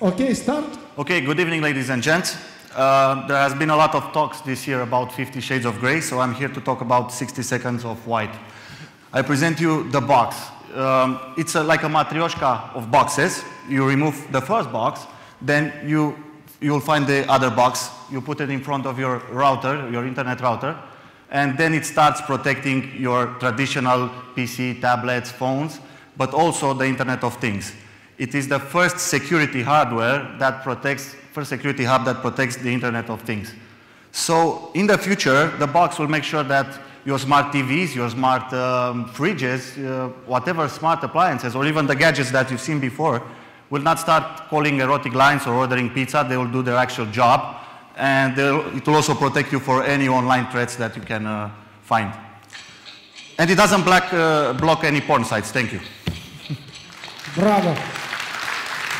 Okay, start. Okay, good evening, ladies and gents. Uh, there has been a lot of talks this year about 50 Shades of Grey, so I'm here to talk about 60 Seconds of White. I present you the box. Um, it's a, like a matryoshka of boxes. You remove the first box, then you, you'll find the other box. You put it in front of your router, your internet router, and then it starts protecting your traditional PC, tablets, phones, but also the Internet of Things. It is the first security hardware that protects, first security hub that protects the Internet of Things. So in the future, the box will make sure that your smart TVs, your smart um, fridges, uh, whatever smart appliances, or even the gadgets that you've seen before, will not start calling erotic lines or ordering pizza. They will do their actual job. And it will also protect you for any online threats that you can uh, find. And it doesn't block, uh, block any porn sites. Thank you. Bravo.